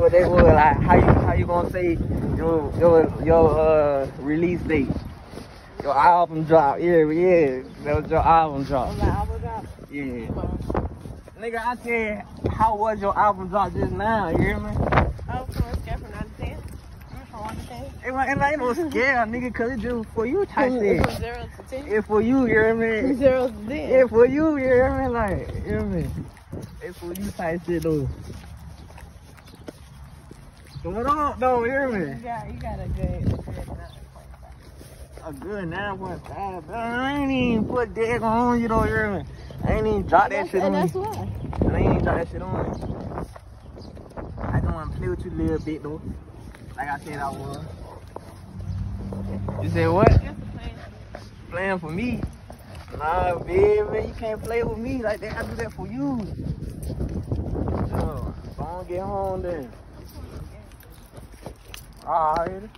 like how you how you gonna say your your your uh release date? Your album drop, yeah, yeah. That was your album drop. Album drop. Yeah. Nigga, I said, how was your album drop just now? You hear me? Oh, from a scare from 9 to 10. From 1 to 10. It, wa- it ain't no scare, nigga, cause it just for you type shit. from 0 to 10. It for you, you hear From me? 0 to 10. It for you, you hear me? Like, you hear me? It for you type shit though. Going on you hear You me? got, you got a good, a good 9.5. A good 9.5, I ain't even put that on you you hear me? I ain't even drop that shit and on that's you. why. I ain't even drop that shit on you. I just wanna play with you a little bit though. Like I said I was. You said what? Playing for me? Nah, baby, you can't play with me like that. I do that for you. So, on, get home then. Alright.